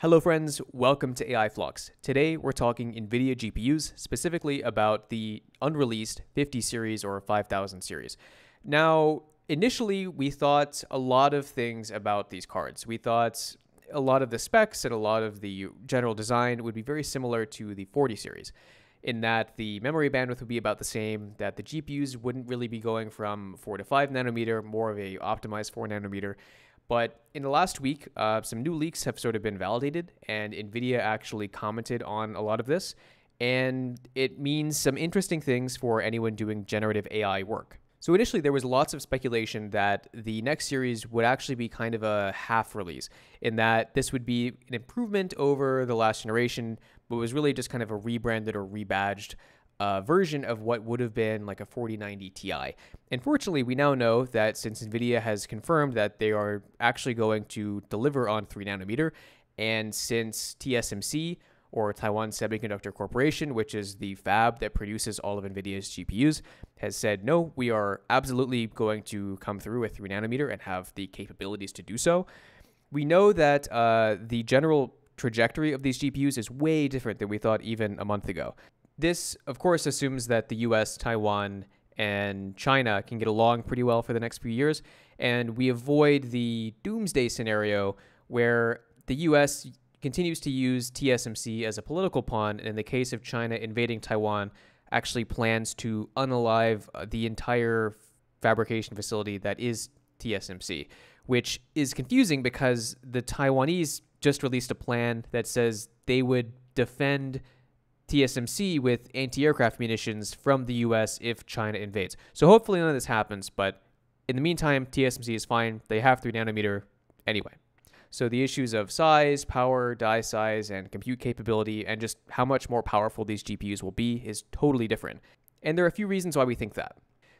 Hello friends, welcome to AI Flux. Today we're talking NVIDIA GPUs, specifically about the unreleased 50 series or 5000 series. Now, initially we thought a lot of things about these cards. We thought a lot of the specs and a lot of the general design would be very similar to the 40 series in that the memory bandwidth would be about the same, that the GPUs wouldn't really be going from 4 to 5 nanometer, more of a optimized 4 nanometer, but in the last week, uh, some new leaks have sort of been validated, and NVIDIA actually commented on a lot of this. And it means some interesting things for anyone doing generative AI work. So initially, there was lots of speculation that the next series would actually be kind of a half release, in that this would be an improvement over the last generation, but was really just kind of a rebranded or rebadged uh, version of what would have been like a 4090 Ti. Unfortunately, we now know that since NVIDIA has confirmed that they are actually going to deliver on 3 nanometer, and since TSMC, or Taiwan Semiconductor Corporation, which is the fab that produces all of NVIDIA's GPUs, has said, no, we are absolutely going to come through with 3 nanometer and have the capabilities to do so. We know that uh, the general trajectory of these GPUs is way different than we thought even a month ago. This, of course, assumes that the US, Taiwan, and China can get along pretty well for the next few years, and we avoid the doomsday scenario where the US continues to use TSMC as a political pawn, and in the case of China invading Taiwan, actually plans to unalive uh, the entire fabrication facility that is TSMC, which is confusing because the Taiwanese just released a plan that says they would defend TSMC with anti aircraft munitions from the US if China invades. So hopefully none of this happens, but in the meantime, TSMC is fine. They have 3 nanometer anyway. So the issues of size, power, die size, and compute capability, and just how much more powerful these GPUs will be is totally different. And there are a few reasons why we think that.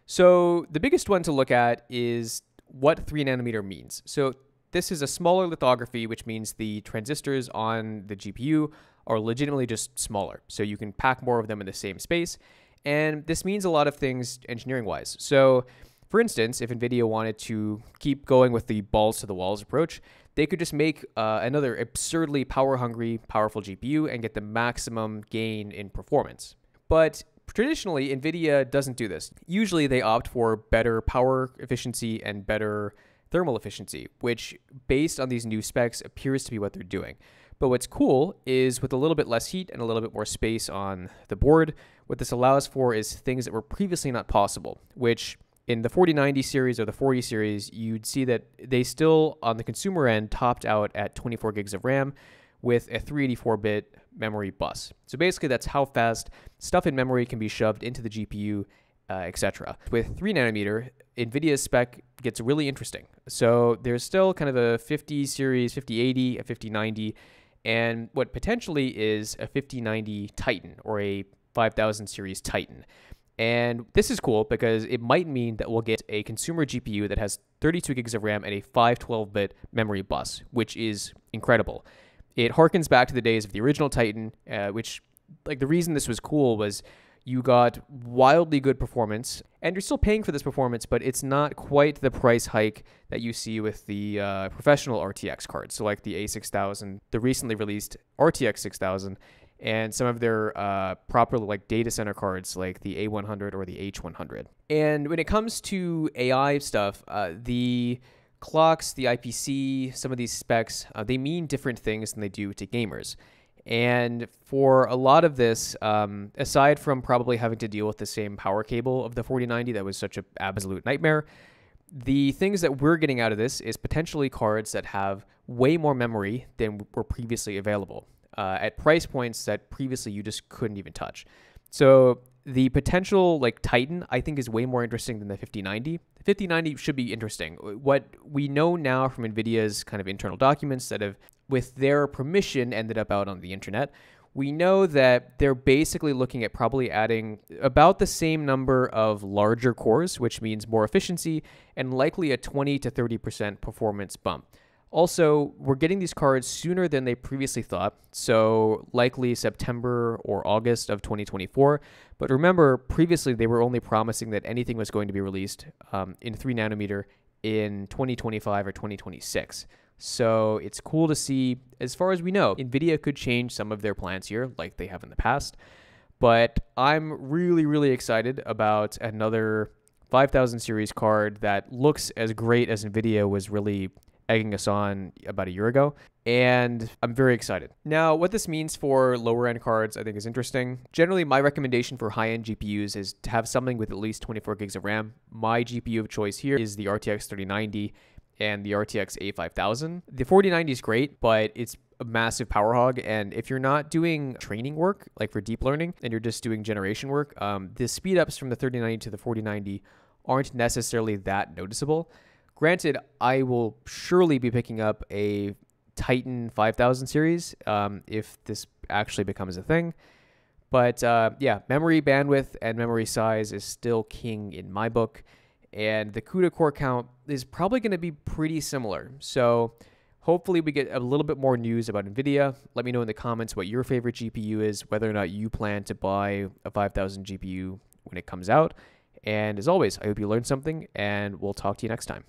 So the biggest one to look at is what 3 nanometer means. So this is a smaller lithography, which means the transistors on the GPU are legitimately just smaller. So you can pack more of them in the same space. And this means a lot of things engineering wise. So, for instance, if NVIDIA wanted to keep going with the balls to the walls approach, they could just make uh, another absurdly power hungry, powerful GPU and get the maximum gain in performance. But traditionally, NVIDIA doesn't do this. Usually, they opt for better power efficiency and better thermal efficiency, which, based on these new specs, appears to be what they're doing. But what's cool is with a little bit less heat and a little bit more space on the board, what this allows for is things that were previously not possible, which in the 4090 series or the 40 series, you'd see that they still, on the consumer end, topped out at 24 gigs of RAM with a 384 bit memory bus. So basically, that's how fast stuff in memory can be shoved into the GPU, uh, etc. With 3 nanometer, NVIDIA's spec gets really interesting. So there's still kind of a 50 series, 5080, a 5090 and what potentially is a 5090 Titan or a 5000 series Titan. And this is cool because it might mean that we'll get a consumer GPU that has 32 gigs of RAM and a 512 bit memory bus, which is incredible. It harkens back to the days of the original Titan, uh, which, like, the reason this was cool was you got wildly good performance, and you're still paying for this performance, but it's not quite the price hike that you see with the uh, professional RTX cards. So, like the A6000, the recently released RTX 6000, and some of their uh, proper like data center cards, like the A100 or the H100. And when it comes to AI stuff, uh, the clocks, the IPC, some of these specs, uh, they mean different things than they do to gamers. And for a lot of this, um, aside from probably having to deal with the same power cable of the 4090 that was such an absolute nightmare, the things that we're getting out of this is potentially cards that have way more memory than were previously available uh, at price points that previously you just couldn't even touch. So the potential like Titan, I think, is way more interesting than the 5090. The 5090 should be interesting. Uh, what we know now from NVIDIA's kind of internal documents that have with their permission, ended up out on the internet. We know that they're basically looking at probably adding about the same number of larger cores, which means more efficiency, and likely a 20 to 30% performance bump. Also, we're getting these cards sooner than they previously thought, so likely September or August of 2024. But remember, previously they were only promising that anything was going to be released um, in 3 nanometer in 2025 or 2026. So it's cool to see, as far as we know, NVIDIA could change some of their plans here, like they have in the past. But I'm really, really excited about another 5000 series card that looks as great as NVIDIA was really egging us on about a year ago. And I'm very excited. Now, what this means for lower end cards, I think is interesting. Generally, my recommendation for high end GPUs is to have something with at least 24 gigs of RAM. My GPU of choice here is the RTX 3090 and the RTX A5000. The 4090 is great, but it's a massive power hog. And if you're not doing training work, like for deep learning, and you're just doing generation work, um, the speed ups from the 3090 to the 4090 aren't necessarily that noticeable. Granted, I will surely be picking up a Titan 5000 series um, if this actually becomes a thing. But uh, yeah, memory bandwidth and memory size is still king in my book. And the CUDA core count is probably going to be pretty similar. So hopefully we get a little bit more news about NVIDIA. Let me know in the comments what your favorite GPU is, whether or not you plan to buy a 5000 GPU when it comes out. And as always, I hope you learned something, and we'll talk to you next time.